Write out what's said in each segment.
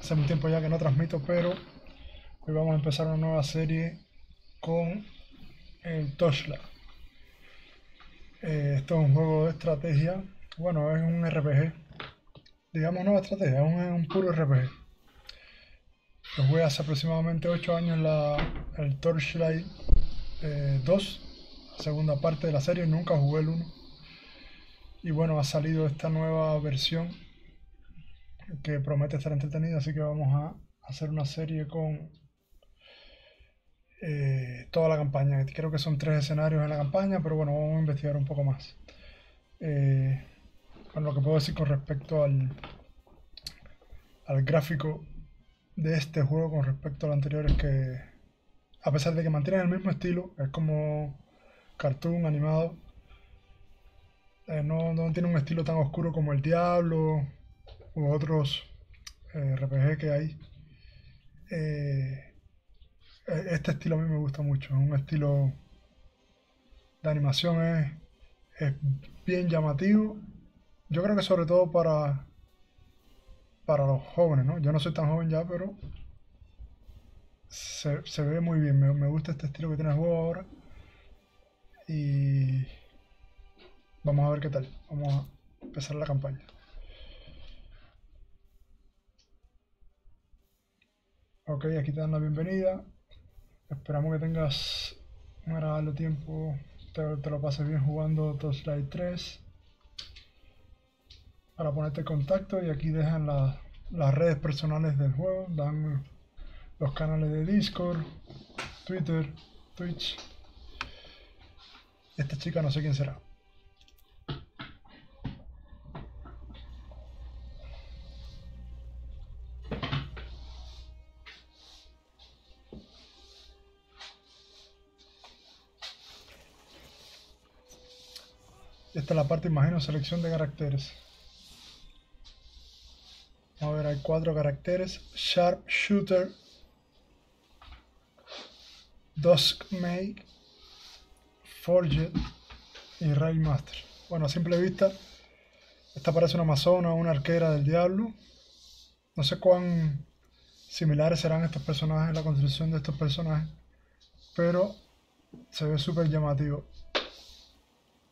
hace un tiempo ya que no transmito, pero hoy vamos a empezar una nueva serie con el Toshla. Eh, esto es un juego de estrategia, bueno, es un RPG, digamos no estrategia, es un, puro RPG. Lo jugué hace aproximadamente 8 años la, el Torchlight 2, eh, segunda parte de la serie, nunca jugué el 1. Y bueno, ha salido esta nueva versión que promete estar entretenida, así que vamos a hacer una serie con eh, toda la campaña. Creo que son tres escenarios en la campaña, pero bueno, vamos a investigar un poco más. Eh, con lo que puedo decir con respecto al, al gráfico de este juego con respecto al anterior es que a pesar de que mantienen el mismo estilo, es como cartoon animado, eh, no, no, tiene un estilo tan oscuro como el Diablo u otros eh, RPG que hay. Eh, este estilo a mí me gusta mucho, es un estilo de animación es, es bien llamativo. Yo creo que sobre todo para para los jóvenes, ¿no? Yo no soy tan joven ya, pero se, se ve muy bien. Me, me, gusta este estilo que tiene el juego ahora. Y vamos a ver qué tal. Vamos a empezar la campaña. Ok, aquí te dan la bienvenida. Esperamos que tengas un agradable tiempo, te, lo pases bien jugando Slide 3 para ponerte en contacto y aquí dejan las redes personales del juego, dan los canales de Discord, Twitter, Twitch. Esta chica no sé quién será. La parte, imagino, selección de caracteres. A ver, hay cuatro caracteres. Sharp Shooter, Dusk Make, Forged y Railmaster. Bueno, a simple vista, esta parece una amazona, una arquera del diablo. No sé cuán similares serán estos personajes, la construcción de estos personajes, pero se ve súper llamativo.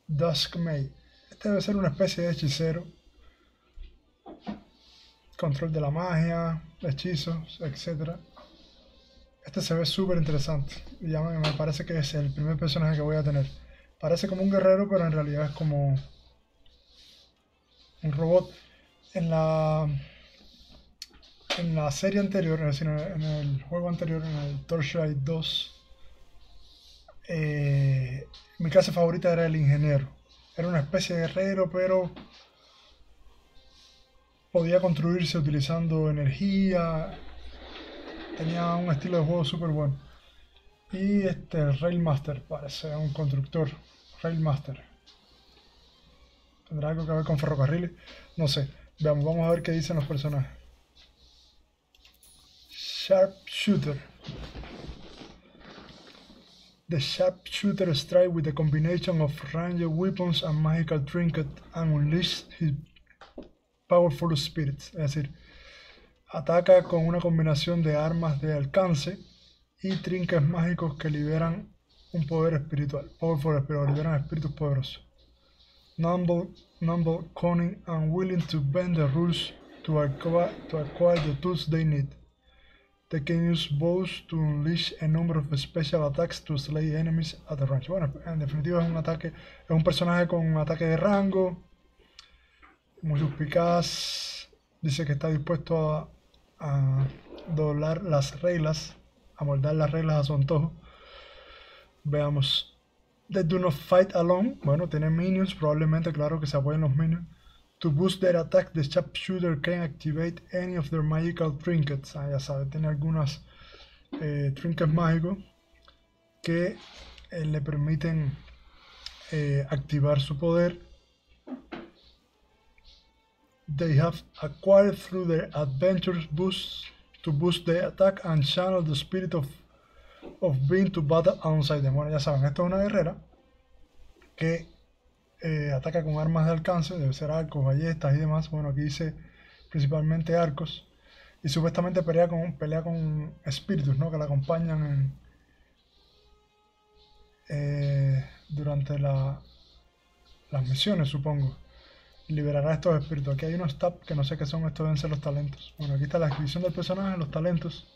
Dusk May. Este debe ser una especie de hechicero control de la magia, hechizos, etc. Este se ve súper interesante. Ya me, parece que es el primer personaje que voy a tener. Parece como un guerrero, pero en realidad es como un robot. En la en la serie anterior, es decir, en el juego anterior, en el Torchlight 2, eh, mi clase favorita era el ingeniero. Era una especie de guerrero, pero podía construirse utilizando energía, tenía un estilo de juego súper bueno. Y este Railmaster parece un constructor, Railmaster. ¿Tendrá algo que ver con ferrocarriles? No sé. Veamos, vamos a ver qué dicen los personajes. Sharpshooter. The sharpshooter strike with a combination of ranged weapons and magical trinket and unleash his Powerful Spirit, es decir, ataca con una combinación de armas de alcance y trinques mágicos que liberan un poder espiritual. Powerful Spirit, liberan espíritus poderosos. Numble, numble, cunning, and willing to bend the rules to acquire, to acquire the tools they need. They can use bows to unleash a number of special attacks to slay enemies at the range. Bueno, en definitiva es un ataque, es un personaje con un ataque de rango, muy suspicaz, dice que está dispuesto a, doblar las reglas, a moldar las reglas a su antojo. Veamos. They do not fight alone. Bueno, tiene minions, probablemente, claro que se apoyen los minions. To boost their attack, the sharpshooter can activate any of their magical trinkets. Ah, ya sabe, tiene algunas eh, trinkets mágicos que eh, le permiten eh, activar su poder they have acquired through their adventures boosts to boost their attack and channel the spirit of, of being to battle alongside them. Ya saben, esto es una guerrera que eh, ataca con armas de alcance, debe ser arcos, ballestas y demás. Bueno, aquí dice principalmente arcos. Y supuestamente pelea con, pelea con espíritus, ¿no? Que la acompañan en, eh, durante la, las misiones, supongo. Liberará estos espíritus. Aquí hay unos tabs que no sé qué son, estos deben ser los talentos. Bueno, aquí está la descripción del personaje, los talentos.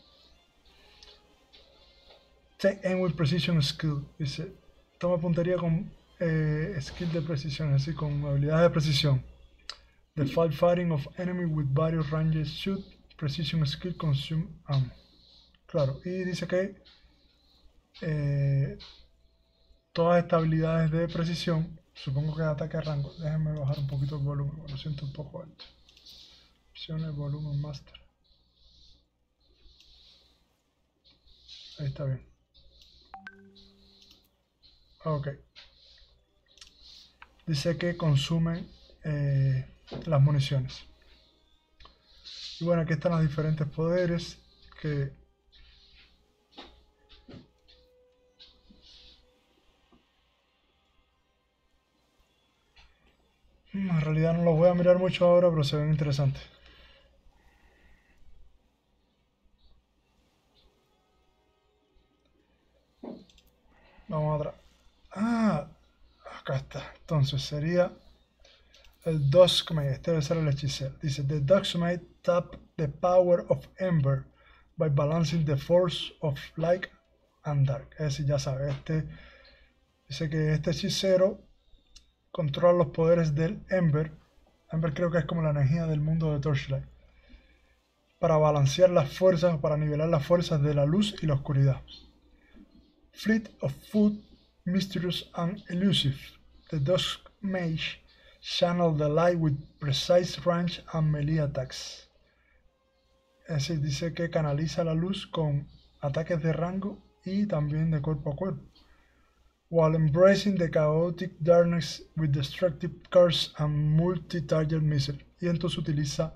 Take aim with precision skill. Dice, toma puntería con eh, skill de precisión, así con habilidades de precisión. The fighting of enemy with various ranges shoot precision skill consume ammo. Claro, y dice que eh, todas estas habilidades de precisión, supongo que de ataque a rango. Déjenme bajar un poquito el volumen, lo siento un poco alto. Opciones, volumen, master. Ahí está bien. Ok. Dice que consumen eh, las municiones. Y bueno, aquí están los diferentes poderes que mm, en realidad no los voy a mirar mucho ahora, pero se ven interesantes. Vamos atrás. Ah, acá está. Entonces sería el Duskmate. Este debe ser el hechicero. Dice: The Duskmate tap the power of Ember by balancing the force of light and dark. Es decir, ya sabe, este dice que este hechicero controla los poderes del Ember. Ember creo que es como la energía del mundo de Torchlight. Para balancear las fuerzas, para nivelar las fuerzas de la luz y la oscuridad. Fleet of Food mysterious and elusive. The Dusk Mage channel the light with precise range and melee attacks. Es decir, dice que canaliza la luz con ataques de rango y también de cuerpo a cuerpo. While embracing the chaotic darkness with destructive curse and multi-target missile. Y entonces utiliza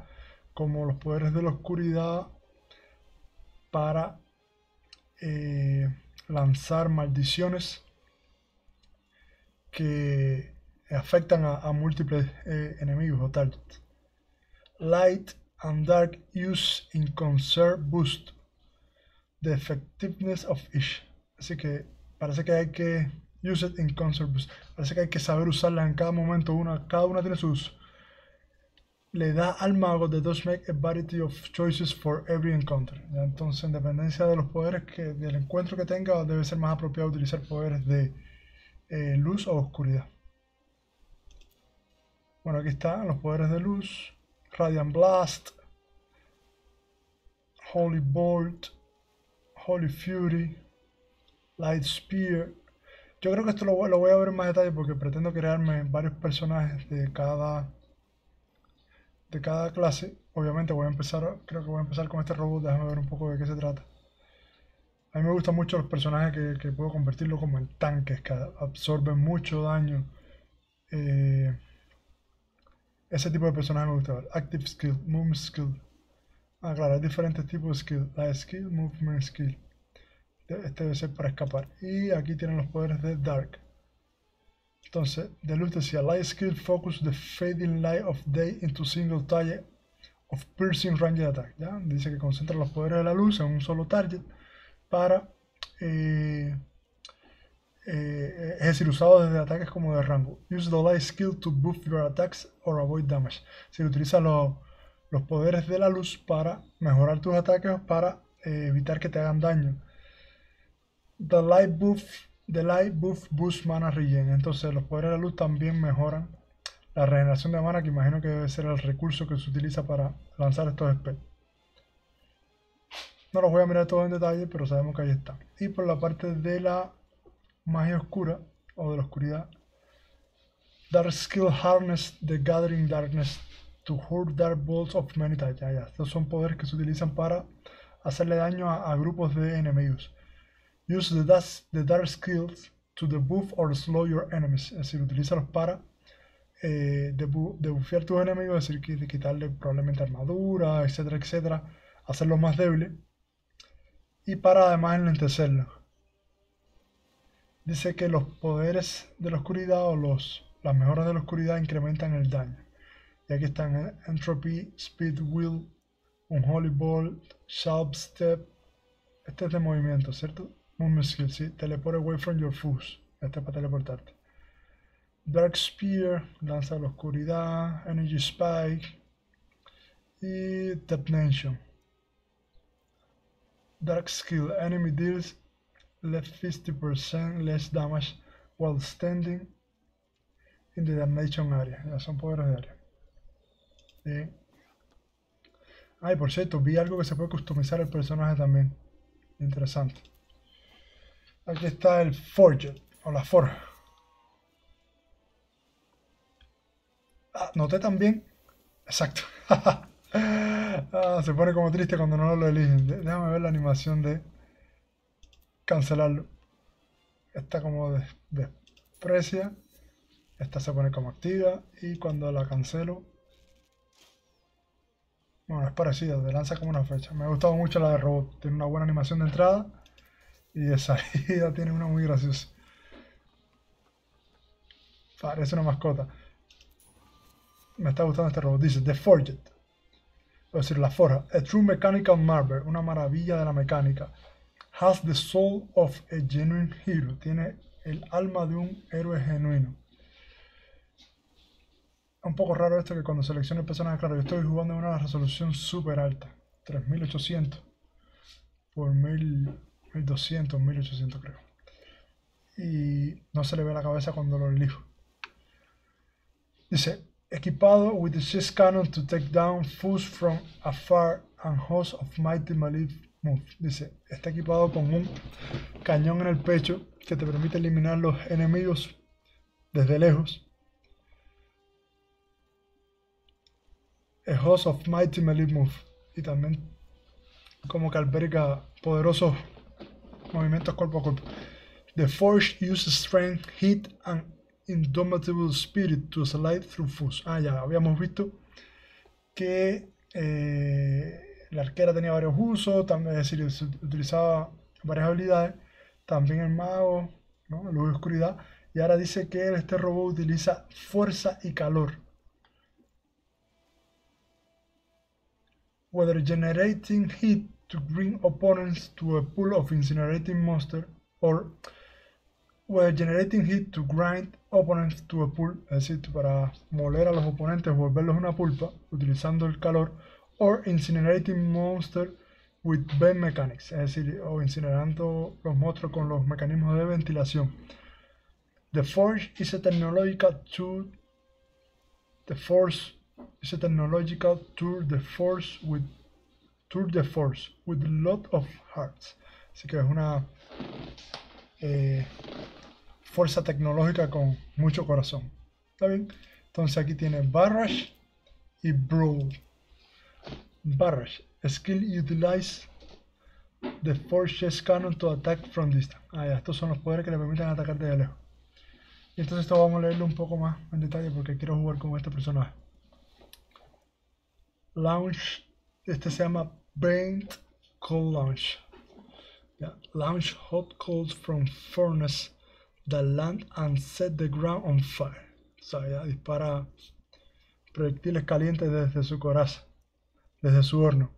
como los poderes de la oscuridad para eh, lanzar maldiciones que afectan a, múltiples eh, enemigos o targets. Light and dark use in concert boost the effectiveness of each. Así que parece que hay que use it in concert boost. Parece que hay que saber usarla en cada momento. Una, cada una tiene sus Le da al mago de dos make a variety of choices for every encounter. Entonces, en dependencia de los poderes que del encuentro que tenga, debe ser más apropiado utilizar poderes de eh, luz o oscuridad. Bueno, aquí están los poderes de luz. Radiant Blast. Holy Bolt. Holy Fury. Light Spear. Yo creo que esto lo, lo voy a ver en más detalle porque pretendo crearme varios personajes de cada de cada clase. Obviamente voy a empezar, creo que voy a empezar con este robot, déjame ver un poco de qué se trata. A mí me gustan mucho los personajes que, puedo convertirlo como en tanques, que absorben mucho daño. Eh, ese tipo de personaje me gusta. Active Skill, Movement Skill. Ah, claro, hay diferentes tipos de skill. La skill, movement skill. Este debe ser para escapar. Y aquí tienen los poderes de Dark. Entonces, de luz decía, Light Skill focus the fading light of day into single target of piercing range attack. ¿ya? Dice que concentra los poderes de la luz en un solo target para, eh, eh, es decir, usado desde ataques como de rango. Use the light skill to buff your attacks or avoid damage. Si utiliza los, poderes de la luz para mejorar tus ataques para eh, evitar que te hagan daño. The light buff, the light buff boost mana regen. Entonces los poderes de la luz también mejoran la regeneración de mana, que imagino que debe ser el recurso que se utiliza para lanzar estos spells. No los voy a mirar todos en detalle, pero sabemos que ahí está. Y por la parte de la magia oscura, o de la oscuridad, Dark Skill Harness the Gathering Darkness to hurt Dark Bolts of many types. Estos son poderes que se utilizan para hacerle daño a, grupos de enemigos. Use the, Dark Skills to debuff or slow your enemies. Es decir, utilízalos para eh, debuffear tus enemigos, es decir, quitarle probablemente armadura, etcétera, etcétera, hacerlos más débiles y para además enlentecerlo. Dice que los poderes de la oscuridad o los, las mejoras de la oscuridad incrementan el daño. Y aquí están Entropy, Speed, Will, un Holy Ball, Sharp Step. Este es de movimiento, ¿cierto? Movement Skill, sí. Teleport away from your foes. Este es para teleportarte. Dark Spear, lanza a la oscuridad, Energy Spike y Nation. Dark Skill, enemy deals left 50% less damage while standing in the damnation area. Ya son poderes de área. Bien. Ay, por cierto, vi algo que se puede customizar el personaje también. Interesante. Aquí está el Forger, o la forja. Ah, noté también. Exacto. Ah, se pone como triste cuando no lo eligen. Déjame ver la animación de cancelarlo. Esta como desprecia. Esta se pone como activa. Y cuando la cancelo. Bueno, es parecida. Te lanza como una flecha. Me ha gustado mucho la de robot. Tiene una buena animación de entrada. Y de salida tiene una muy graciosa. Parece una mascota. Me está gustando este robot. Dice The Forged. Decir, la forja. A true mechanical marvel. Una maravilla de la mecánica. Has the soul of a genuine hero. Tiene el alma de un héroe genuino. Un poco raro esto que cuando seleccione personajes, claro, yo estoy jugando en una resolución súper alta. 3800 por 1000. 1200, 1800 creo. Y no se le ve la cabeza cuando lo elijo. Dice, equipado with the chest cannon to take down foes from afar and host of mighty malice move. Dice, está equipado con un cañón en el pecho que te permite eliminar los enemigos desde lejos. A host of mighty melee move. Y también como que alberga poderosos movimientos cuerpo a cuerpo. The Force uses strength, heat, and indomitable spirit to slide through foes. Ah, ya habíamos visto que eh, la arquera tenía varios usos, también, es decir, utilizaba varias habilidades, también el mago, ¿no? luz y oscuridad, y ahora dice que este robot utiliza fuerza y calor. Whether generating heat to bring opponents to a pool of incinerating monster or were generating heat to grind opponents to a pool, es decir, para moler a los oponentes, volverlos una pulpa utilizando el calor, or incinerating monster with vent mechanics, es decir, o incinerando los monstruos con los mecanismos de ventilación. The Forge is a technological tool. The Force is a technological tool. The Force with Tour de Force with lot of hearts. Así que es una eh, fuerza tecnológica con mucho corazón. ¿Está bien? Entonces aquí tiene Barrage y Brawl. Barrage. Skill utilize the Force Cannon to attack from distance. Ah, estos son los poderes que le permiten atacar desde lejos. Y entonces esto vamos a leerlo un poco más en detalle porque quiero jugar con este personaje. Launch este se llama Brain Cold Launch. Launch hot coals from furnace that land and set the ground on fire. O sea, ya dispara proyectiles calientes desde su coraza, desde su horno.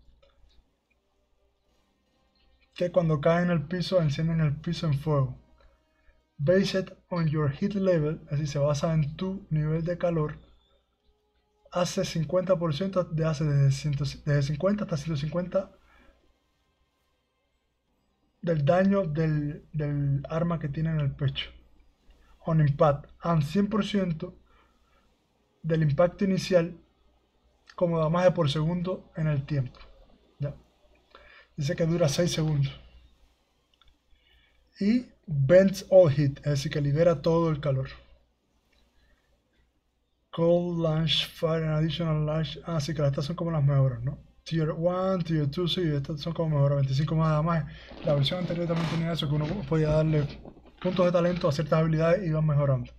Que cuando caen en el piso encienden el piso en fuego. Based on your heat level, así se basa en tu nivel de calor hace 50% de hace desde, 50 hasta 150 del daño del, arma que tiene en el pecho. On impact. And 100% del impacto inicial como damaje por segundo en el tiempo. Dice que dura 6 segundos. Y bends all heat, es decir, que libera todo el calor. Cold Launch Fire and Additional Launch. Ah, sí, que estas son como las mejores, ¿no? Tier 1, Tier 2, sí, estas son como mejores, 25 más más. La versión anterior también tenía eso, que uno podía darle puntos de talento a ciertas habilidades y iban mejorando.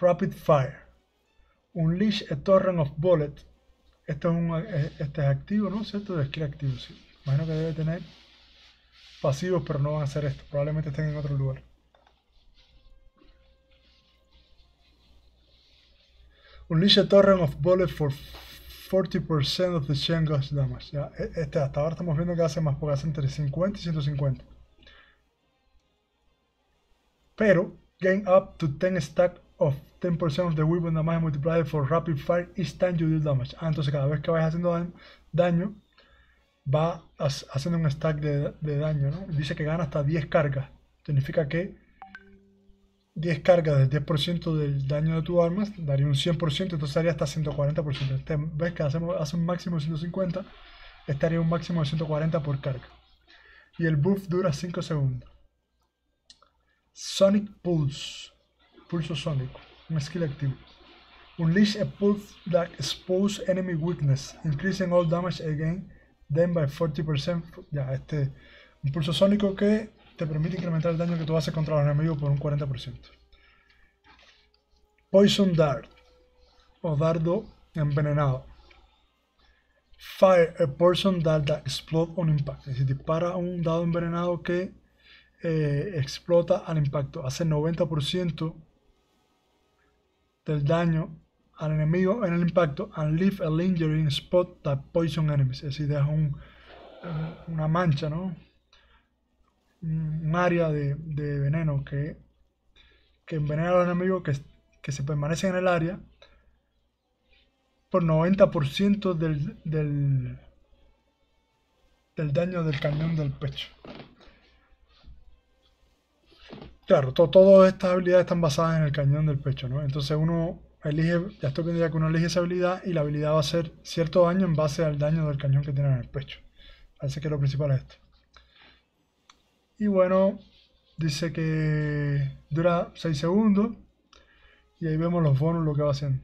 Rapid Fire. Unleash a Torrent of Bullets. Este es, un, eh, este es activo, ¿no? ¿Cierto? Es que activo. Imagino que debe tener pasivos, pero no van a hacer esto. Probablemente estén en otro lugar. Unleash a torrent of bullets for 40% of the chain damage. Ya, e- este hasta ahora estamos viendo que hace más, porque hace entre 50 y 150. Pero, gain up to 10 stack of 10% of the weapon damage multiplied for rapid fire time you deal damage. Ah, entonces cada vez que vayas haciendo daño, daño, va hac- haciendo un stack de, de daño, ¿no? Dice que gana hasta 10 cargas. Significa que 10 cargas del 10% del daño de tu armas daría un 100%, entonces haría hasta 140%. Este, ¿Ves que hacemos, hace un máximo de 150? Este haría un máximo de 140 por carga. Y el buff dura 5 segundos. Sonic Pulse. Pulso sónico. Un skill activo. Unleash a pulse that expose enemy weakness, increasing all damage again, then by 40%. Ya, este. Un pulso sónico que te permite incrementar el daño que tú haces contra los enemigos por un 40%. Poison Dart. O dardo envenenado. Fire a poison dart that explode on impact. Es decir, dispara un dado envenenado que eh, explota al impacto. Hace 90% del daño al enemigo en el impacto and leave a lingering spot that poison enemies. Es decir, deja un- una mancha, ¿no? Un área de, de veneno que, que envenena a los enemigos que, que se permanecen en el área por 90% del, del, del daño del cañón del pecho. Claro, to- todas estas habilidades están basadas en el cañón del pecho, ¿no? Entonces uno elige, ya estoy viendo ya que uno elige esa habilidad y la habilidad va a hacer cierto daño en base al daño del cañón que tiene en el pecho. Parece que lo principal es esto. Y bueno, dice que dura 6 segundos y ahí vemos los bonos, lo que va haciendo.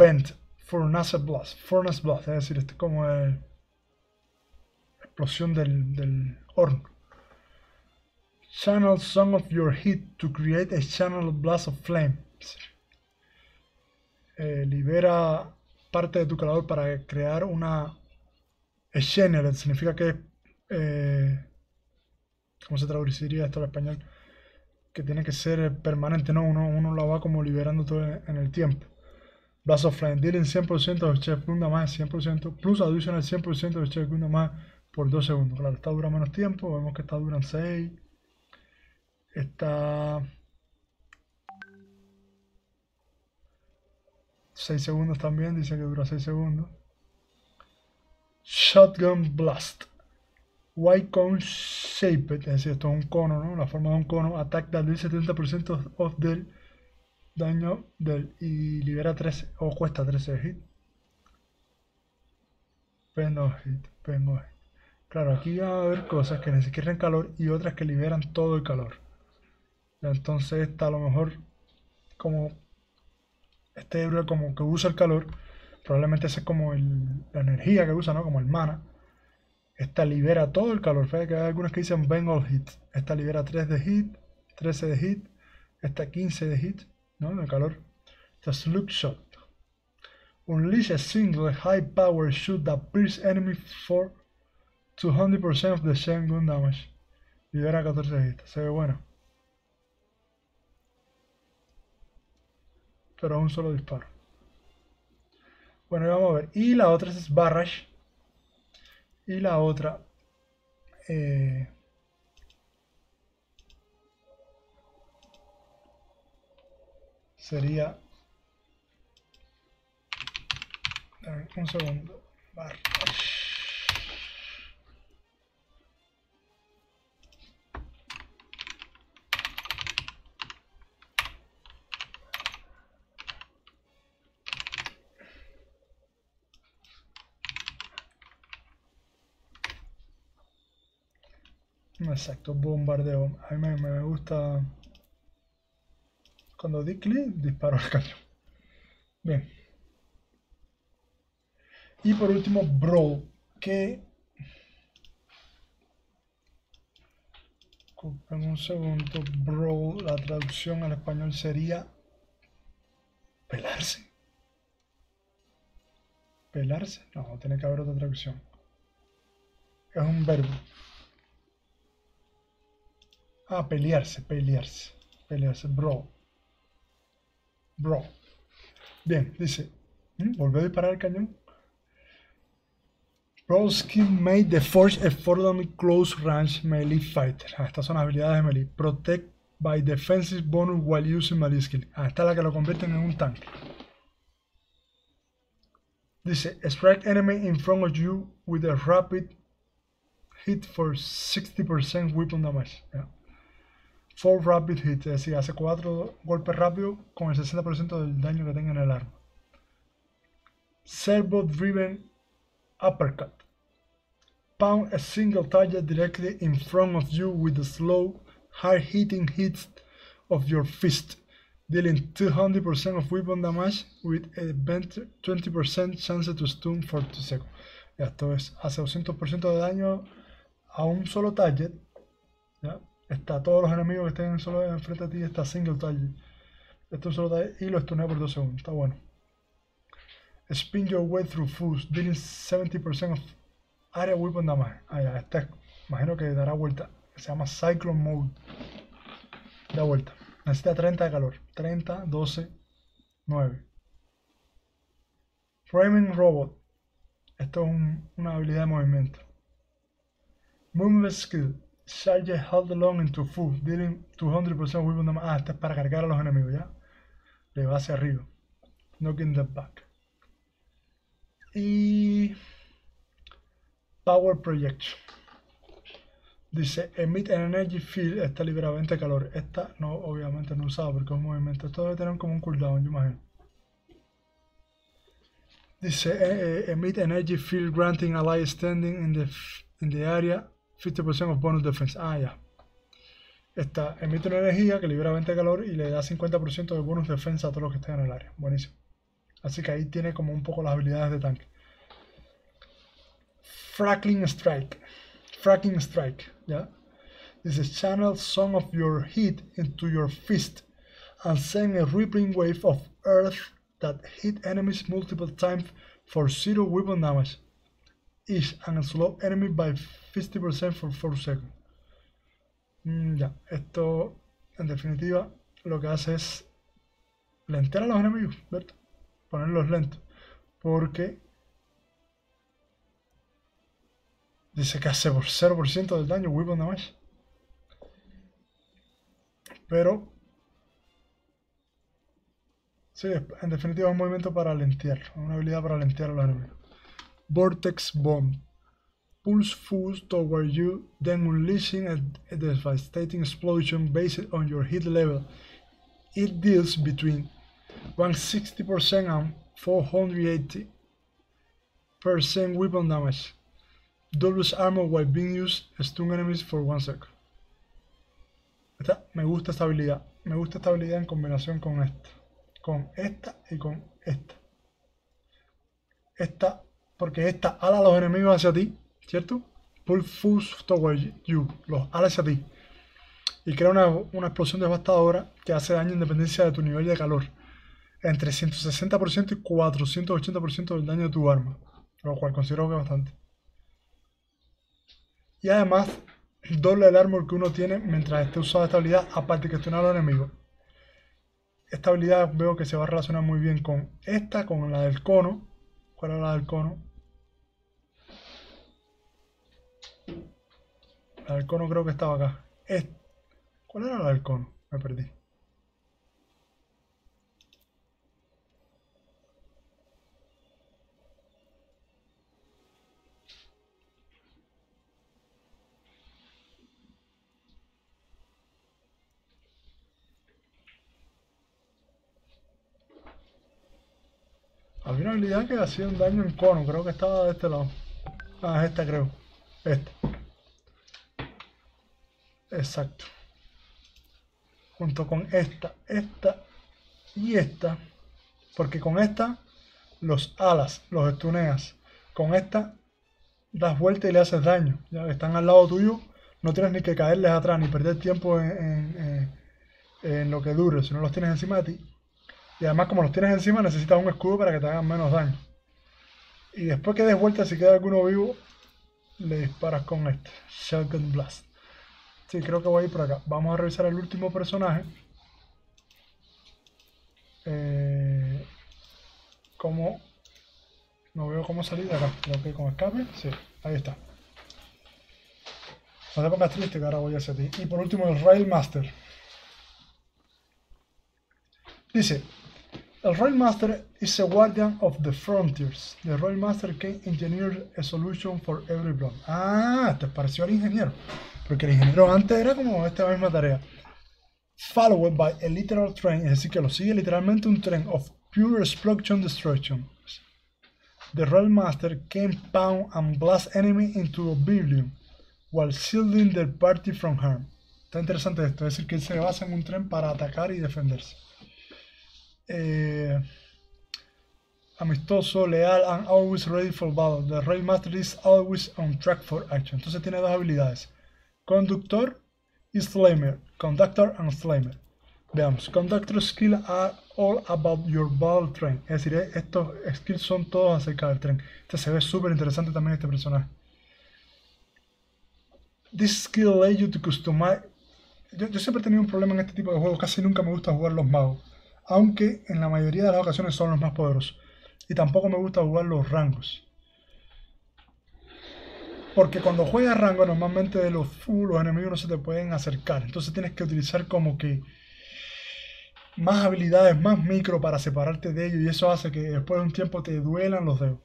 Vent, Furnace Blast, Furnace Blast, es decir, este es como el- explosión del, del horno. Channel some of your heat to create a channel blast of flame. Eh, libera parte de tu calor para crear una channel, significa que eh, ¿cómo se traduciría esto al español? Que tiene que ser permanente, ¿no? Uno, uno la va como liberando todo en, el tiempo. Blast of Flame, dealing 100% de chef Gunda más 100%, plus additional 100% de chef más por 2 segundos. Claro, esta dura menos tiempo, vemos que esta dura 6. Esta 6 segundos también, dice que dura 6 segundos. Shotgun Blast. White Cone Shaped, es decir, esto es un cono, ¿no? La forma de un cono. Attack that deals 70% of del daño del y libera 13 o cuesta 13 de hit. Pero hit, hit. Claro, aquí va a haber cosas que necesitan calor y otras que liberan todo el calor. Entonces esta a lo mejor como este héroe como que usa el calor, probablemente esa es como el- la energía que usa, ¿no? Como el mana. Esta libera todo el calor. Fíjate que hay algunas que dicen bang all hit. Esta libera 3 de hit, 13 de hit, esta 15 de hit, ¿no? De calor. Esta slug shot. Unleash a single high power shoot that pierces enemy for 200% of the Shen gun damage. Libera 14 de hit. Se ve bueno. Pero a un solo disparo. Bueno, y vamos a ver. Y la otra es Barrage. Y la otra eh, sería un segundo Barrage. Exacto, bombardeo. A mí me, gusta cuando di clic, disparo el cañón. Bien. Y por último, Brawl, que... En un segundo, Brawl, la traducción al español sería pelarse. ¿Pelarse? No, tiene que haber otra traducción. Es un verbo. Ah, pelearse, pelearse. Pelearse, bro. Bro. Bien, dice. ¿Mm? Volvió a disparar el cañón. Brodsky made the first affordable close range melee fighter. Ah, estas son las habilidades de melee. Protect by defensive bonus while using melee skill. Ah, esta es la que lo convierten en un tanque. Dice, strike enemy in front of you with a rapid hit for 60% weapon damage. Four rapid hits, es decir, hace cuatro golpes rápidos con el 60% del daño que tenga en el arma. Servo driven uppercut. Pound a single target directly in front of you with the slow, hard-hitting hits of your fist, dealing 200% of weapon damage with a 20% chance to stun for 2 seconds. Esto es, hace 200% de daño a un solo target. Está todos los enemigos que estén solo enfrente de ti, está single target. Esto es solo target y lo stunea por 2 segundos. Está bueno. Spin your way through fools, dealing 70% of area weapon damage. Ah, ya, este imagino que dará vuelta. Se llama Cyclone Mode. Da vuelta. Necesita 30 de calor. 30, 12, 9. Framing Robot. Esto es un, una habilidad de movimiento. Movement Skill. Charge held along into full, dealing 200% weapon damage. Ah, este es para cargar a los enemigos, ¿ya? Le va hacia arriba. Knocking them back. Y... Power Projection. Dice, emit an energy field, esta libera 20 calor. Esta no, obviamente no usada porque es un movimiento. Esto debe tener como un cooldown, yo imagino. Dice, eh, eh, emit energy field granting ally standing in the, in the area 50% of bonus defense. Ah, ya. Esta emite una energía que libera 20 calor y le da 50% de bonus defensa a todos los que estén en el área. Buenísimo. Así que ahí tiene como un poco las habilidades de tanque. Frackling Strike. Fracking Strike. ¿ya? Dice, channel some of your heat into your fist and send a rippling wave of earth that hit enemies multiple times for zero weapon damage. Each and slow enemy by 50% for 4 seconds. Mm, ya, esto en definitiva lo que hace es lentear a los enemigos. Ponerlos lentos. Porque Dice que hace por 0% del daño weapon damage. Pero... Sí, en definitiva es un movimiento para lentear. Una habilidad para lentear a los enemigos. Vortex Bomb. pulls fools toward you, then unleashing a, devastating explosion based on your hit level. It deals between 160% and 480% weapon damage. Doubles armor while being used, stun enemies for one second. Esta, me gusta esta habilidad. Me gusta esta habilidad en combinación con esta. Con esta y con esta. Esta, porque esta ala a los enemigos hacia ti, ¿cierto? Pull fools toward you, los ala hacia ti. Y crea una, una explosión devastadora que hace daño en dependencia de tu nivel de calor. Entre 160% y 480% del daño de tu arma. Lo cual considero que es bastante. Y además, doble el armor que uno tiene mientras esté usando esta habilidad, aparte que estén a los enemigos. Esta habilidad veo que se va a relacionar muy bien con esta, con la del cono. ¿Cuál era la del cono? La del cono creo que estaba acá. ¿Cuál era del cono? Me perdí. Había una habilidad que hacía un daño en cono, creo que estaba de este lado. Ah, es esta creo. Esta. Exacto. Junto con esta, esta y esta. Porque con esta los alas, los estuneas. Con esta das vuelta y le haces daño. Ya están al lado tuyo, no tienes ni que caerles atrás ni perder tiempo en lo que dure. Si no los tienes encima de ti, y además, como los tienes encima, necesitas un escudo para que te hagan menos daño. Y después que des vuelta, si queda alguno vivo, le disparas con este. Shotgun Blast. Sí, creo que voy a ir por acá. Vamos a revisar el último personaje. Eh, como No veo cómo salir de acá. Creo que con escape. Sí, ahí está. No te pongas triste que ahora voy hacia ti. Y por último el Railmaster. Dice, el Railmaster is a guardian of the frontiers. The Railmaster can engineer a solution for every problem. Ah, te pareció al ingeniero. Porque el ingeniero antes era como esta misma tarea. Followed by a literal train, es decir, que lo sigue literalmente un tren of pure explosion destruction. The Railmaster can pound and blast enemy into oblivion while shielding their party from harm. Está interesante esto, es decir, que él se basa en un tren para atacar y defenderse. Eh, amistoso, leal, and always ready for battle. The Railmaster is always on track for action. Entonces tiene dos habilidades. Conductor y Flamer. Conductor and Flamer. Veamos. Conductor skills are all about your battle train. Es decir, eh, estos skills son todos acerca del tren. Este se ve súper interesante también este personaje. This skill allows you to customize. Yo, yo siempre he tenido un problema en este tipo de juegos. Casi nunca me gusta jugar los magos aunque en la mayoría de las ocasiones son los más poderosos. Y tampoco me gusta jugar los rangos. Porque cuando juegas rango, normalmente de los full, los enemigos no se te pueden acercar. Entonces tienes que utilizar como que más habilidades, más micro para separarte de ellos. Y eso hace que después de un tiempo te duelan los dedos.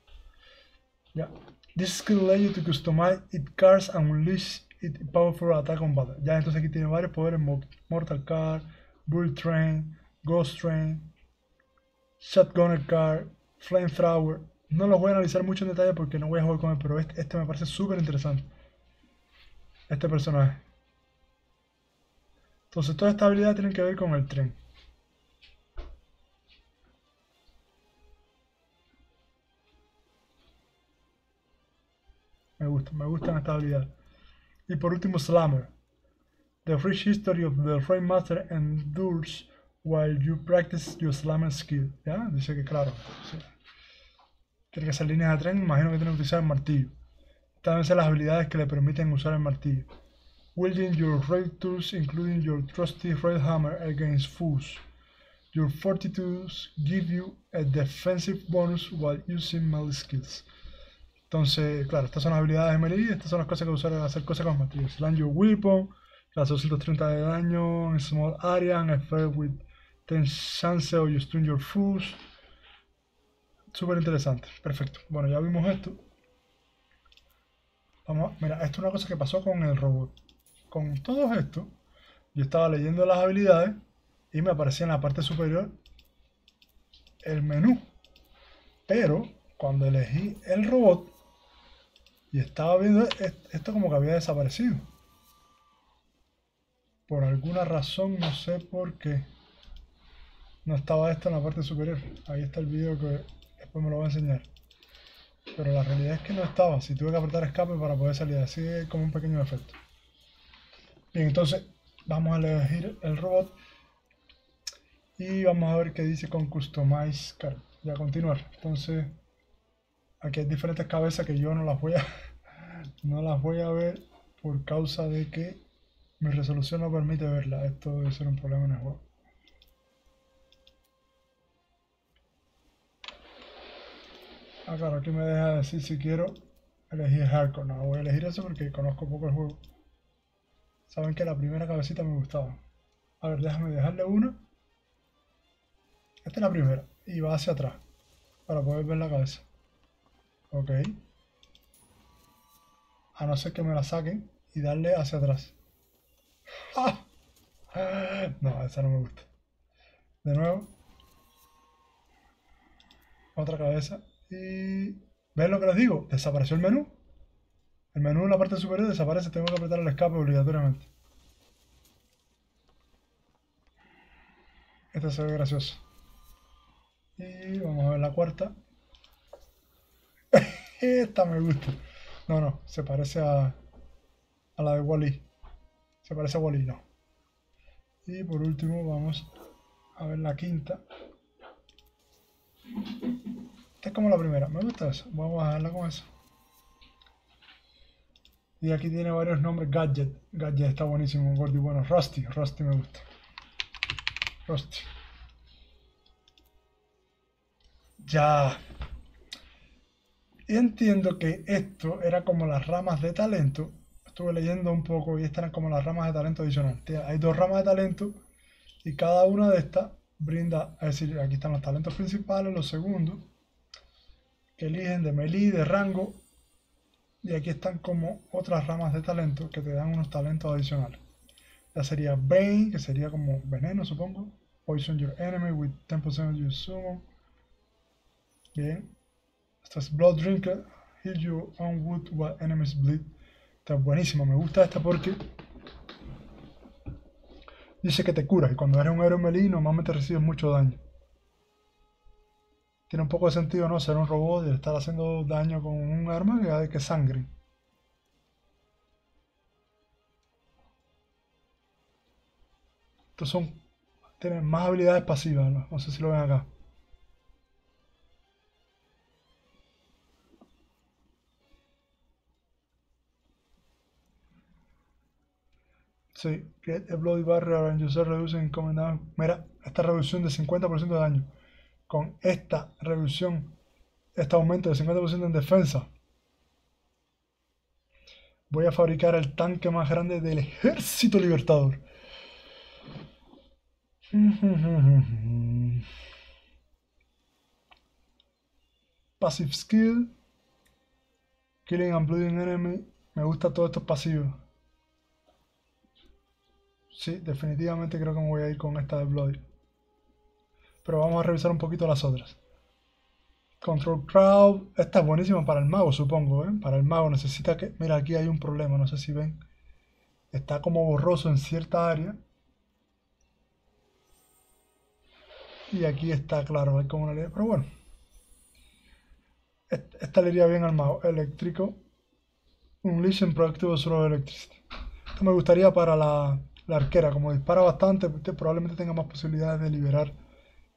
Ya. This skill allows you to customize it cards and unleash it powerful attack on battle. Ya, entonces aquí tiene varios poderes. Mortal Card, Bull Train, Ghost Train, Shotgunner Car, Flamethrower. No los voy a analizar mucho en detalle porque no voy a jugar con él, pero este, este me parece súper interesante. Este personaje. Entonces toda esta habilidad tiene que ver con el tren. Me gusta, me gustan estas habilidades. Y por último, Slammer. The rich history of the Frame Master endures while you practice your slammer skill. ¿Ya? Dice que claro. Tiene que ser líneas de tren, imagino que tiene que utilizar el martillo. También ser las habilidades que le permiten usar el martillo. Wielding your raid tools, including your trusty raid hammer against foes. Your fortitudes give you a defensive bonus while using melee skills. Entonces, claro, estas son las habilidades de melee, estas son las cosas que usar hacer cosas con martillos. Land your weapon, las 230 de daño, small area, and affair with Ten chance o you stun your foes. Súper interesante. Perfecto. Bueno, ya vimos esto. Vamos, mira, esto es una cosa que pasó con el robot. Con todo esto, yo estaba leyendo las habilidades y me aparecía en la parte superior el menú. Pero cuando elegí el robot y estaba viendo esto como que había desaparecido. Por alguna razón, no sé por qué no estaba esto en la parte superior. Ahí está el vídeo que después me lo voy a enseñar. Pero la realidad es que no estaba. Si tuve que apretar escape para poder salir. Así como un pequeño efecto. Bien, entonces vamos a elegir el robot. Y vamos a ver qué dice con Customize Card. Y a continuar. Entonces, aquí hay diferentes cabezas que yo no las voy a, no las voy a ver por causa de que mi resolución no permite verla. Esto debe ser un problema en el juego. Ah, claro, aquí me deja decir si quiero elegir Hardcore. No, voy a elegir eso porque conozco poco el juego. Saben que la primera cabecita me gustaba. A ver, déjame dejarle una. Esta es la primera. Y va hacia atrás. Para poder ver la cabeza. Ok. A no ser que me la saquen y darle hacia atrás. ¡Ah! No, esa no me gusta. De nuevo. Otra cabeza. Y... ¿Ven lo que les digo? Desapareció el menú. El menú en la parte superior desaparece. Tengo que apretar el escape obligatoriamente. Esta se ve graciosa. Y vamos a ver la cuarta. Esta me gusta. No, no, se parece a, a la de Wally. Se parece a Wally, no. Y por último vamos a ver la quinta. Esta es como la primera. Me gusta eso. Vamos a dejarla con eso. Y aquí tiene varios nombres. Gadget. Gadget está buenísimo. Gordy bueno. Rusty. Rusty me gusta. Rusty. Ya. Entiendo que esto era como las ramas de talento. Estuve leyendo un poco y estas eran como las ramas de talento adicional. Hay dos ramas de talento y cada una de estas brinda, es decir, aquí están los talentos principales, los segundos, eligen de melee, de rango, y aquí están como otras ramas de talento que te dan unos talentos adicionales. Ya sería Bane, que sería como veneno, supongo. Poison your enemy with 10% of your summon. Bien. Esta es Blood Drinker. Heal your own wood while enemies bleed. Está buenísima. Me gusta esta porque dice que te cura. Y cuando eres un héroe melee normalmente recibes mucho daño. Tiene un poco de sentido, ¿no? Ser un robot y estar haciendo daño con un arma que, que sangre. Estos son. Tienen más habilidades pasivas, ¿no? no sé si lo ven acá. Sí, Create a Bloody Barrier and User Reducing Incoming Mira, esta reducción de 50% de daño. Con esta reducción, este aumento de 50% en defensa, voy a fabricar el tanque más grande del ejército libertador. Passive skill. Killing and bleeding enemy. Me gusta todo esto pasivo. Sí, definitivamente creo que me voy a ir con esta de Bloody. Pero vamos a revisar un poquito las otras. Control Crowd. Esta es buenísima para el mago, supongo. ¿eh? Para el mago necesita que... Mira, aquí hay un problema. No sé si ven. Está como borroso en cierta área. Y aquí está claro, hay como una línea. Pero bueno. Esta le iría bien al mago. Eléctrico. Un Legion proactivo solo Electricity. Esto me gustaría para la la arquera, como dispara bastante, probablemente tenga más posibilidades de liberar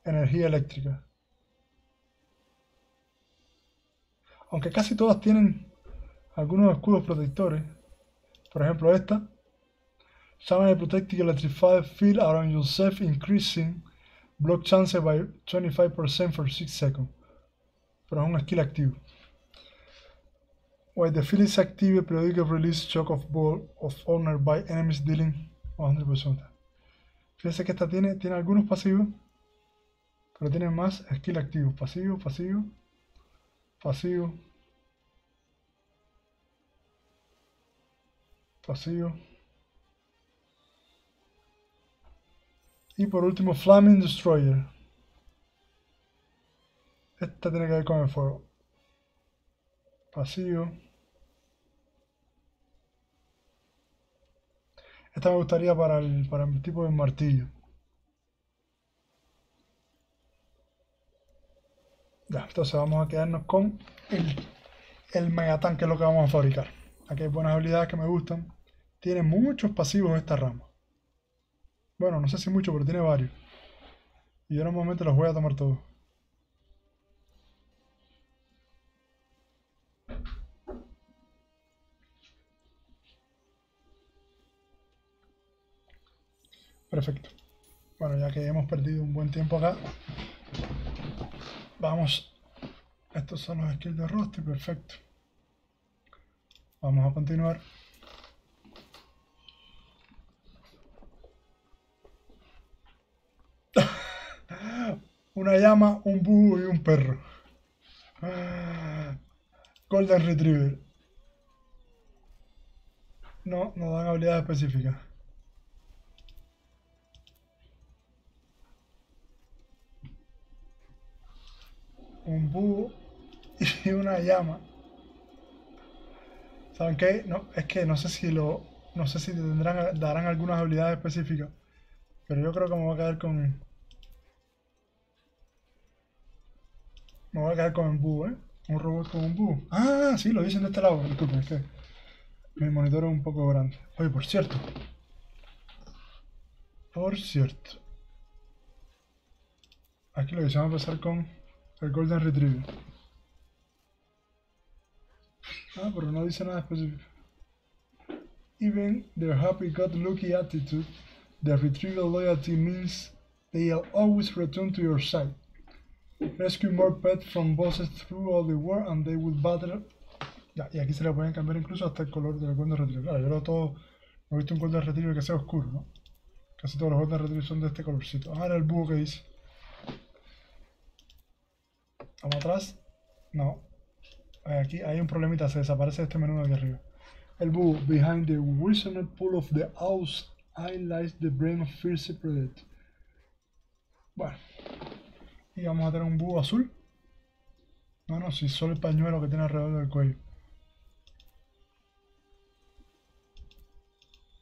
energía eléctrica. Aunque casi todas tienen algunos escudos protectores. Por ejemplo esta. Summon protecting electrified field around yourself increasing block chance by 25% for 6 seconds. Pero es un skill activo. While the field is active, periodic release shock of ball of owner by enemies dealing 100%. Fíjense que esta tiene, tiene algunos pasivos, pero tiene más skill activos. Pasivo, pasivo, pasivo, pasivo. Y por último, Flaming Destroyer. Esta tiene que ver con el fuego. Pasivo. Esta me gustaría para el, para el tipo de martillo. Entonces vamos a quedarnos con el, el que es lo que vamos a fabricar. Aquí hay buenas habilidades que me gustan. Tiene muchos pasivos esta rama. Bueno, no sé si mucho, pero tiene varios. Y yo normalmente los voy a tomar todos. Perfecto. Bueno, ya que hemos perdido un buen tiempo acá, vamos. Estos son los skills de Rusty, perfecto. Vamos a continuar. Una llama, un búho y un perro. Golden Retriever. No, no dan habilidades específicas. Un búho y una llama. ¿Saben qué? No, es que no sé si lo. No sé si tendrán, darán algunas habilidades específicas. Pero yo creo que me voy a quedar con. Me voy a quedar con un búho, ¿eh? Un robot con un búho. Ah, sí, lo dicen de este lado. Disculpen, es que mi monitor es un poco grande. Oye, por cierto. Por cierto. Aquí lo que se va a pasar con el Golden Retriever. Ah, pero no dice nada específico. Even their happy got lucky attitude, the retrieval loyalty means they'll always return to your side. Rescue more pets from bosses through all the world and they will battle. Ya, y aquí se le pueden cambiar incluso hasta el color del Golden Retriever. Claro, yo lo todo. No he visto un Golden Retriever que sea oscuro, ¿no? Casi todos los Golden Retriever son de este colorcito. Ahora el búho que dice. Vamos atrás. No. Aquí hay un problemita, se desaparece este menú de aquí arriba. El búho. Behind the wizard pool of the house, I lies the brain of fierce predator. Bueno. Y vamos a tener un búho azul. No, no, si solo el pañuelo que tiene alrededor del cuello.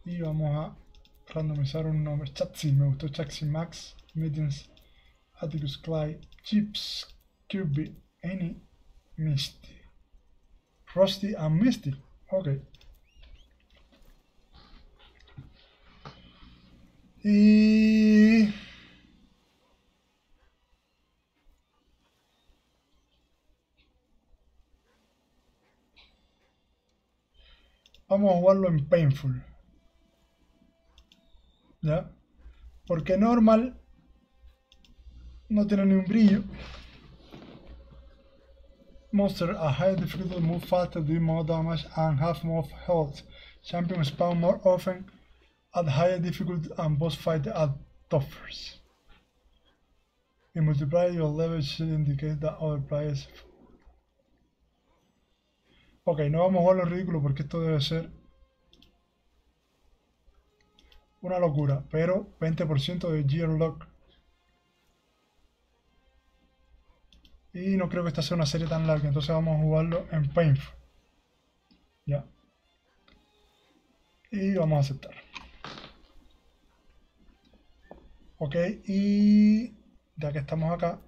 Y vamos a randomizar un nombre. Chatsi, me gustó Chatsi Max, Mittens, Atticus Clyde, Chips, Kirby, Any, Misty. Rusty and Misty. Ok. Y... Vamos a jugarlo en Painful. ¿Ya? Porque normal no tiene ni un brillo. Monster a high difficulty move faster, do more damage and have more health. Champions spawn more often at higher difficulty and boss fight at tougher. In multiplayer your level should indicate that other players Ok, no vamos a jugar lo ridículo porque esto debe ser una locura, pero 20% de Gear Lock. Y no creo que esta sea una serie tan larga, entonces vamos a jugarlo en Painful. Ya. Y vamos a aceptar. Ok, y ya que estamos acá,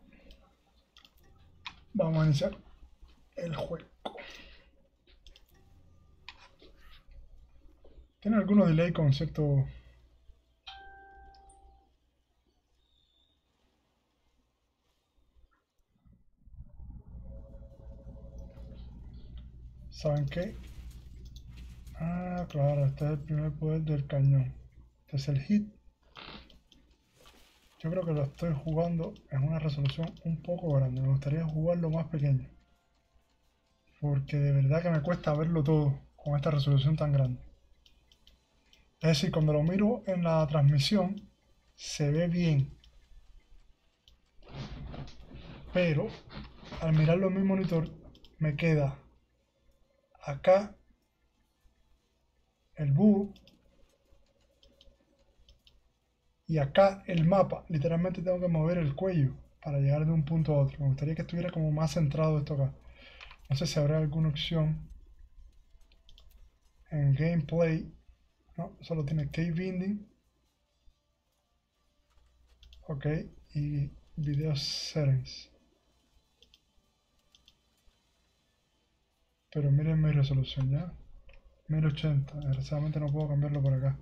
vamos a iniciar el juego. Tiene algunos delay con cierto ¿Saben qué? Ah, claro, este es el primer poder del cañón. Este es el hit. Yo creo que lo estoy jugando en una resolución un poco grande. Me gustaría jugarlo más pequeño. Porque de verdad que me cuesta verlo todo con esta resolución tan grande. Es decir, cuando lo miro en la transmisión, se ve bien. Pero al mirarlo en mi monitor, me queda acá el búho y acá el mapa. Literalmente tengo que mover el cuello para llegar de un punto a otro. Me gustaría que estuviera como más centrado esto acá. No sé si habrá alguna opción en gameplay. No, solo tiene key binding. Ok, y video settings. Pero miren mi resolución ya. 1080. Desgraciadamente no puedo cambiarlo por acá.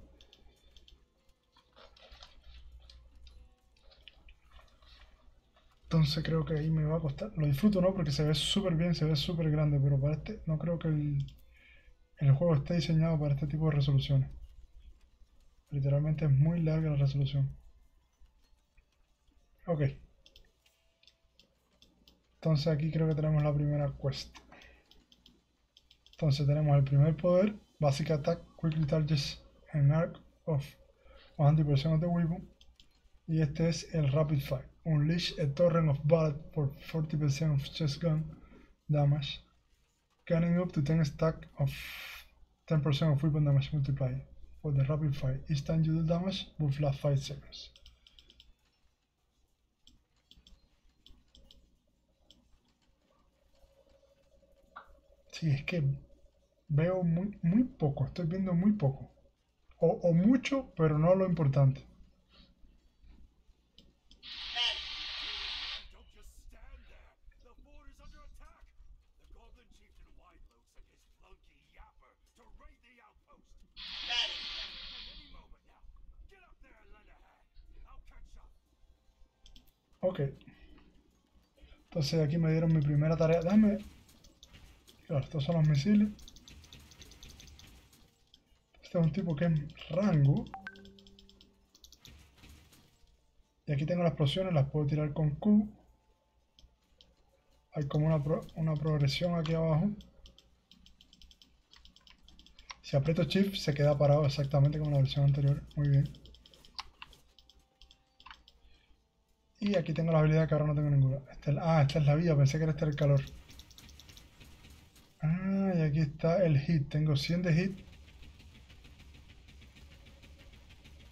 Entonces creo que ahí me va a costar. Lo disfruto, ¿no? Porque se ve súper bien, se ve súper grande. Pero para este, no creo que el, el juego esté diseñado para este tipo de resoluciones. Literalmente es muy larga la resolución. Ok. Entonces aquí creo que tenemos la primera quest. Entonces tenemos el primer poder, Basic Attack, Quickly Targets an Arc of 100% of the weapon. Y este es el Rapid Fire. Unleash a torrent of bullet for 40% of chest gun damage. Gaining up to 10 stack of 10% of weapon damage multiplier. For the Rapid Fire, each time you do damage will last 5 seconds. Sí, es que veo muy, muy poco, estoy viendo muy poco. O, o mucho, pero no lo importante. Ok. Entonces aquí me dieron mi primera tarea. Déjame... Claro, estos son los misiles. Este es un tipo que es rango. Y aquí tengo las explosiones, las puedo tirar con Q. Hay como una, una progresión aquí abajo. Si aprieto Shift se queda parado exactamente como la versión anterior. Muy bien. Y aquí tengo la habilidad que ahora no tengo ninguna. Ah, esta es la vida, pensé que era este el calor. Ah, y aquí está el hit. Tengo 100 de hit.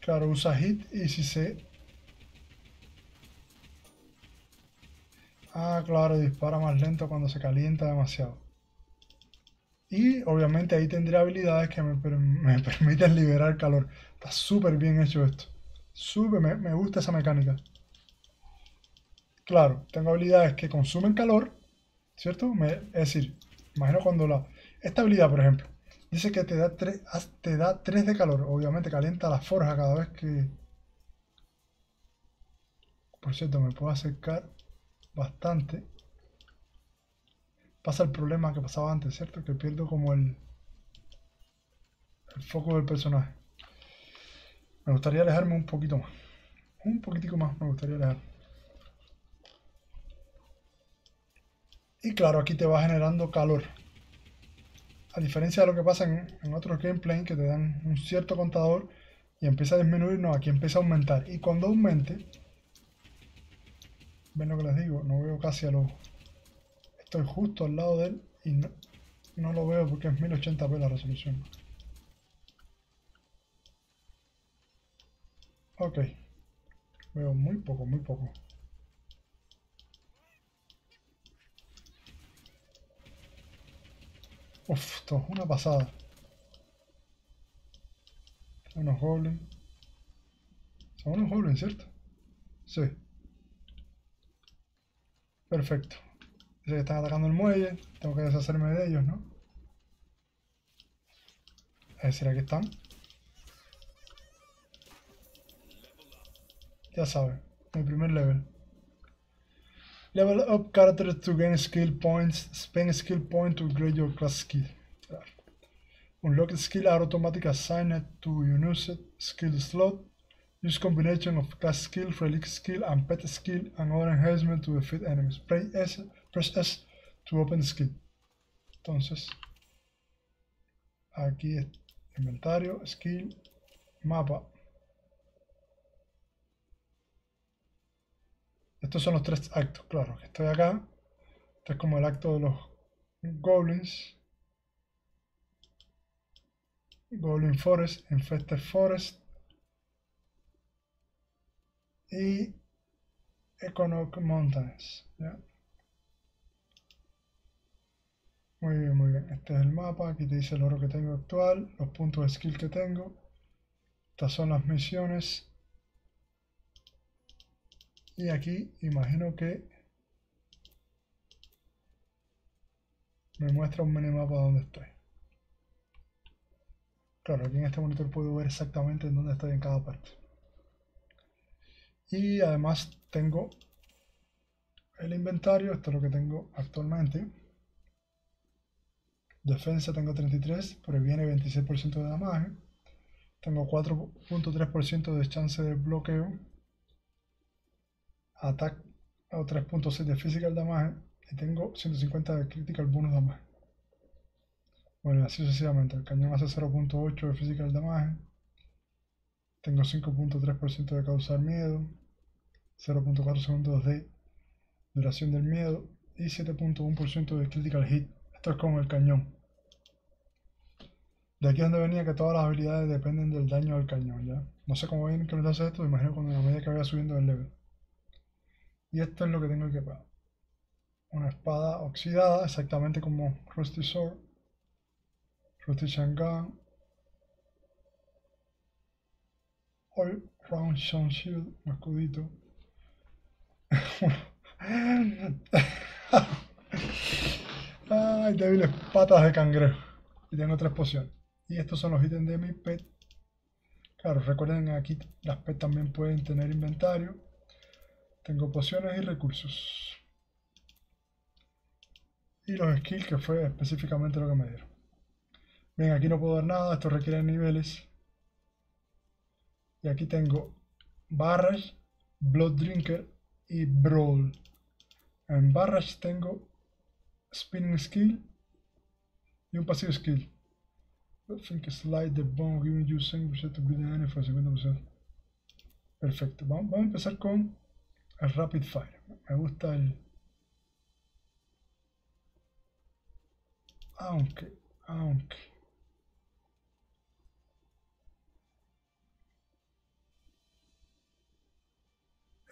Claro, usa hit y si se... Ah, claro, dispara más lento cuando se calienta demasiado. Y obviamente ahí tendría habilidades que me, per- me permiten liberar calor. Está súper bien hecho esto. Súper, me, gusta esa mecánica. Claro, tengo habilidades que consumen calor, ¿cierto? Es decir, imagino cuando la... Esta habilidad, por ejemplo, dice que te da 3, te da 3 de calor. Obviamente calienta la forja cada vez que... Por cierto, me puedo acercar bastante. Pasa el problema que pasaba antes, ¿cierto? Que pierdo como el, el foco del personaje. Me gustaría alejarme un poquito más. Un poquitico más me gustaría alejar. Y claro, aquí te va generando calor. A diferencia de lo que pasa en, otros gameplay que te dan un cierto contador y empieza a disminuir, no, aquí empieza a aumentar. Y cuando aumente, ven lo que les digo, no veo casi a los... Estoy justo al lado de él y no, no lo veo porque es 1080p la resolución. Ok. Veo muy poco, muy poco. Uf, esto es una pasada. Son unos goblins. Son unos goblins, ¿cierto? Sí. Perfecto. Dice que están atacando el muelle. Tengo que deshacerme de ellos, ¿no? Es decir, aquí están. Ya saben, mi primer level. Level up characters to gain skill points. Spend skill point to upgrade your class skill. Unlock skill are automatically assigned to unused skill slot. Use combination of class skill, relic skill, and pet skill, and other enhancement to defeat enemies. Press S, press S to open skill. Entonces, aquí inventario, skill, mapa. Estos son los tres actos, claro, que estoy acá. Este es como el acto de los goblins. Goblin Forest, Infested Forest. Y Economic Mountains. Muy bien, muy bien. Este es el mapa. Aquí te dice el oro que tengo actual, los puntos de skill que tengo. Estas son las misiones. Y aquí imagino que me muestra un minimapa de donde estoy. Claro, aquí en este monitor puedo ver exactamente en dónde estoy en cada parte. Y además tengo el inventario, esto es lo que tengo actualmente. Defensa tengo 33, previene 26% de damage. Tengo 4.3% de chance de bloqueo. Attack o 3.6 de physical damage. Y tengo 150 de critical bonus damage. Bueno, así sucesivamente. El cañón hace 0.8 de physical damage. Tengo 5.3% de causar miedo. 0.4 segundos de duración del miedo. Y 7.1% de critical hit. Esto es con el cañón. De aquí es donde venía que todas las habilidades dependen del daño del cañón, ¿ya? No sé cómo bien que lo hace esto, me imagino cuando a medida que vaya subiendo el level. Y esto es lo que tengo que equipar. Una espada oxidada, exactamente como Rusty Sword. Rusty Shangan. All Round Shun Shield, un escudito. Ay, débiles patas de cangrejo. Y tengo tres pociones. Y estos son los ítems de mi pet. Claro, recuerden aquí las pet también pueden tener inventario. Tengo pociones y recursos. Y los skills que fue específicamente lo que me dieron. Bien, aquí no puedo dar nada, esto requiere niveles. Y aquí tengo Barrage, Blood Drinker y Brawl. En Barrage tengo spinning skill y un pasivo skill. I think slide the bomb giving you 100% to beat the enemy for 50%. Perfecto. Vamos, vamos a empezar con el rapid fire. Me gusta el. Aunque, aunque.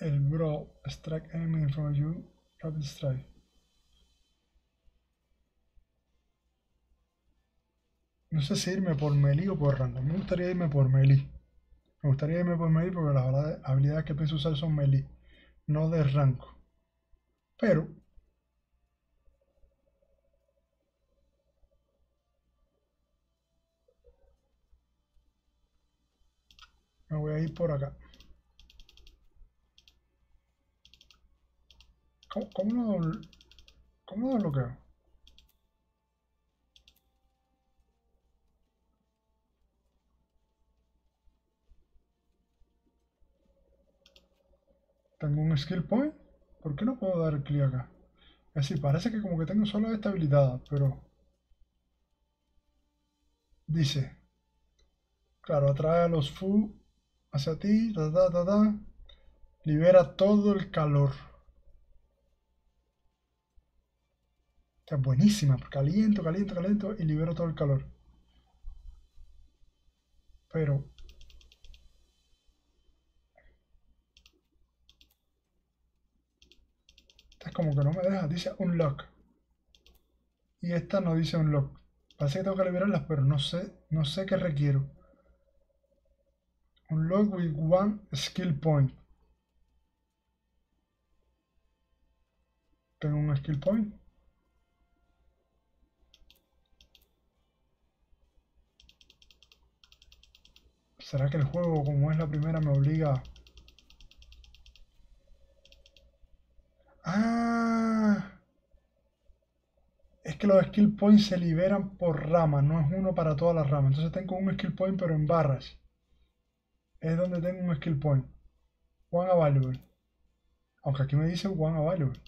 El bro strike enemy of you. Rapid strike. No sé si irme por melee o por rango. Me gustaría irme por melee. Me gustaría irme por melee porque las habilidades que pienso usar son melee, no de rango. Pero me voy a ir por acá. ¿Cómo, cómo lo, cómo lo desbloqueo? Tengo un skill point. ¿Por qué no puedo dar clic acá? Es parece que como que tengo solo esta habilidad, pero... Dice... Claro, atrae a los fu hacia ti, ta, ta, ta, ta. Libera todo el calor. Está buenísima, caliento, caliento, caliento y libero todo el calor. Pero esta es como que no me deja, dice unlock. Y esta no dice unlock. Parece que tengo que liberarlas, pero no sé, no sé qué requiero. Unlock with one skill point. Tengo un skill point. ¿Será que el juego, como es la primera, me obliga... que los skill points se liberan por rama, no es uno para todas las ramas. Entonces tengo un skill point pero en barras. Es donde tengo un skill point. One available. Aunque aquí me dice one available.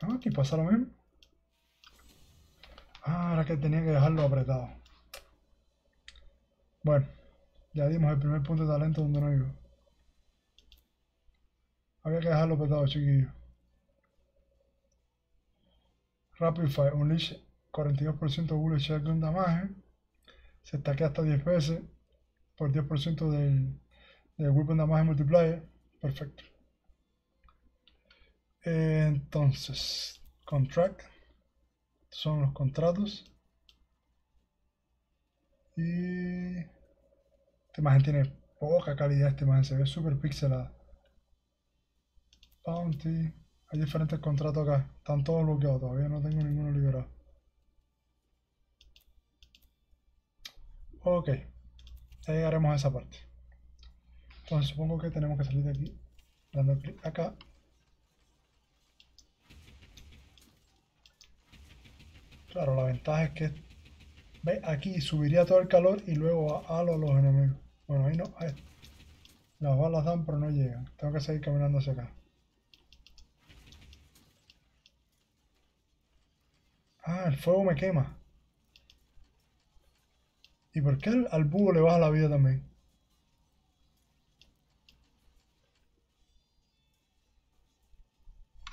Ah, aquí pasa lo mismo. Ah, era que tenía que dejarlo apretado. Bueno, ya dimos el primer punto de talento donde no iba. Había que dejarlo apretado, chiquillo. Rapid Fire, Unleash 42% bullet shotgun damage. Se estaquea hasta 10 veces por 10% del, del weapon damage multiplier. Perfecto. Entonces, contract son los contratos. Y esta imagen tiene poca calidad, esta imagen se ve súper pixelada. Bounty. Hay diferentes contratos acá. Están todos bloqueados, todavía no tengo ninguno liberado. Ok. Ya llegaremos a esa parte. Entonces supongo que tenemos que salir de aquí. Dando clic acá. Claro, la ventaja es que ve aquí subiría todo el calor y luego a los enemigos. Bueno, ahí no. ahí. Las balas dan pero no llegan. Tengo que seguir caminando hacia acá. Ah, el fuego me quema. ¿Y por qué al, búho le baja la vida también?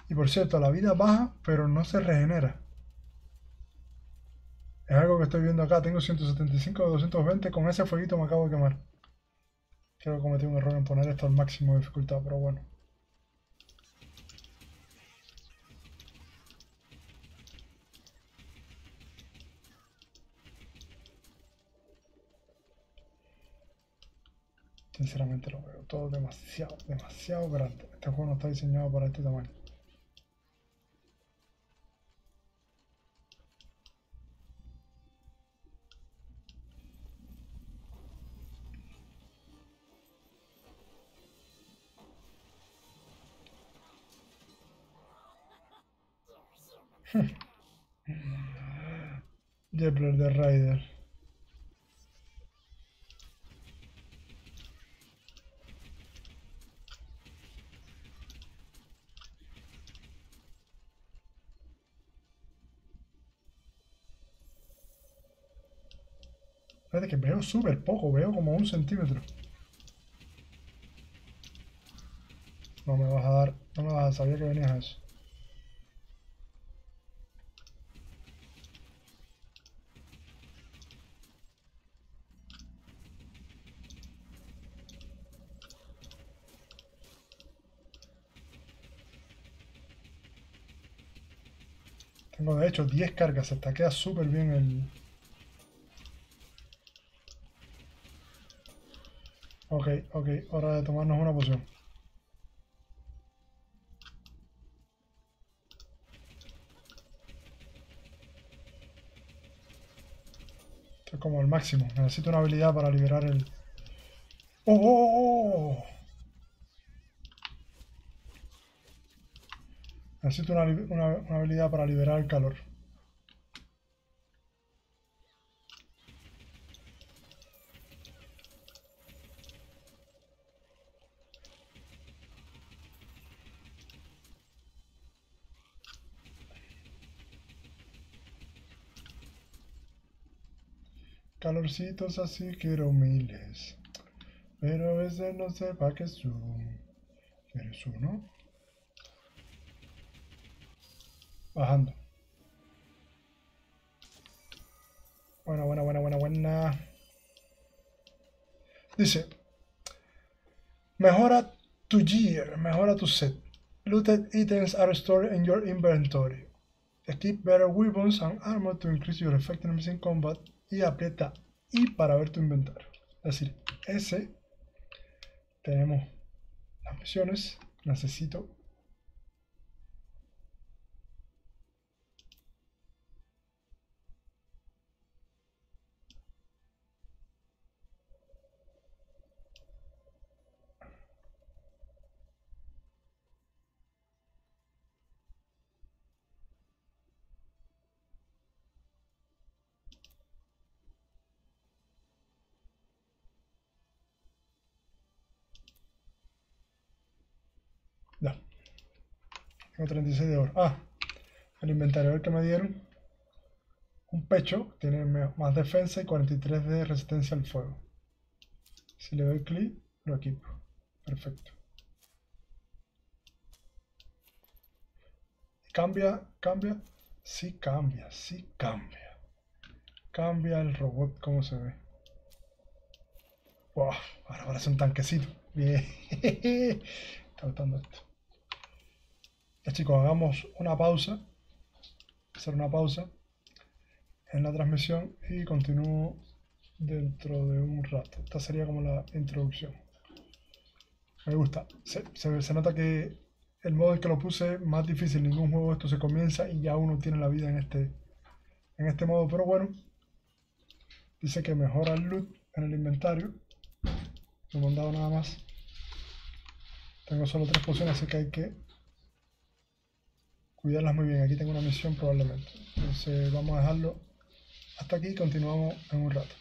Y por cierto, la vida baja, pero no se regenera. Es algo que estoy viendo acá. Tengo 175 de 220. Con ese fueguito me acabo de quemar. Creo que cometí un error en poner esto al máximo de dificultad, pero bueno. Sinceramente lo veo todo demasiado, demasiado grande. Este juego no está diseñado para este tamaño. Jepler de Raider. Veo súper poco, veo como un centímetro. No me vas a dar, no me vas a sabía que venías a eso. Tengo de hecho 10 cargas, se queda súper bien el... Ok, hora de tomarnos una poción. Esto es como el máximo. Necesito una habilidad para liberar el... ¡Oh! oh, oh, oh! Necesito una- una habilidad para liberar el calor. Calorcitos así quiero miles. Pero a veces no sé pa' qué son. ¿Quieres uno? Bajando. Buena, buena, buena, buena, buena. Dice, mejora tu gear, mejora tu set. Looted items are stored in your inventory. Equip better weapons and armor to increase your effectiveness in combat. Y aprieta I para ver tu inventario. Es decir, S. Tenemos las misiones. Necesito Tengo 36 de oro. Ah, el inventario del que me dieron. Un pecho, tiene más defensa y 43 de resistencia al fuego. Si le doy clic, lo equipo. Perfecto. Cambia, cambia. Sí cambia, sí cambia. Cambia el robot como se ve. Wow, ahora parece un tanquecito. Bien. Está gustando esto. Ya chicos, hagamos una pausa. Hacer una pausa en la transmisión y continúo dentro de un rato. Esta sería como la introducción. Me gusta. Se, nota que el modo en que lo puse más difícil. Ningún juego esto se comienza y ya uno tiene la vida en este, en este modo. Pero bueno, dice que mejora el loot en el inventario. No me han dado nada más. Tengo solo tres pociones, así que hay que cuidarlas muy bien. Aquí tengo una misión probablemente. Entonces vamos a dejarlo hasta aquí y continuamos en un rato.